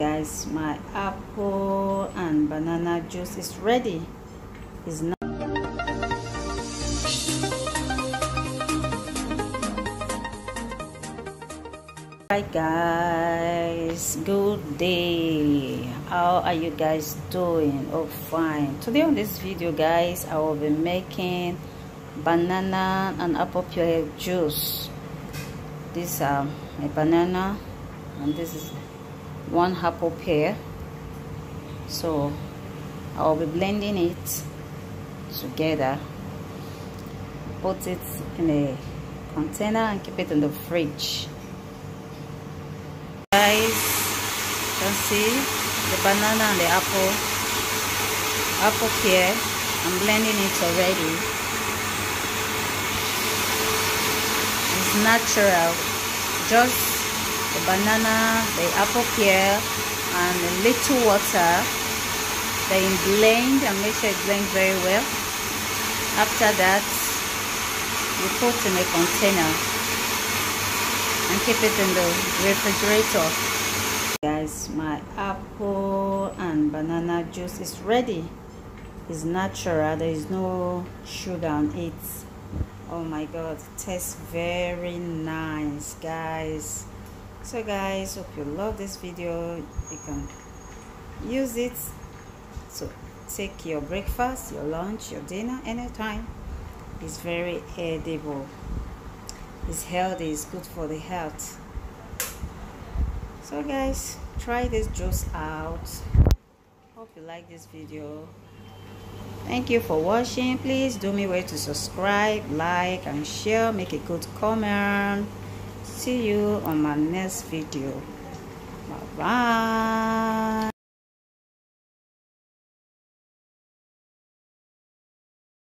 guys my apple and banana juice is ready. It's not hi guys. Good day. How are you guys doing? Oh fine. Today on this video guys i will be making banana and apple pear juice. This um a banana and this is one apple pear. So I'll be blending it together. Put it in a container and keep it in the fridge. Guys you can see the banana and the apple apple pear. I'm blending it already. It's natural. Just the banana, the apple pear, and a little water. Then blend and make sure it blends very well. After that, you put in a container and keep it in the refrigerator. Guys, my apple and banana juice is ready. It's natural. There is no sugar on it. Oh my god, tastes very nice, guys so guys hope you love this video. You can use it. To take your breakfast your lunch your dinner anytime. It's very edible. It's healthy it's good for the health. So guys try this juice out. Hope you like this video. Thank you for watching. Please do me way to subscribe like and share. Make a good comment see you on my next video. Bye bye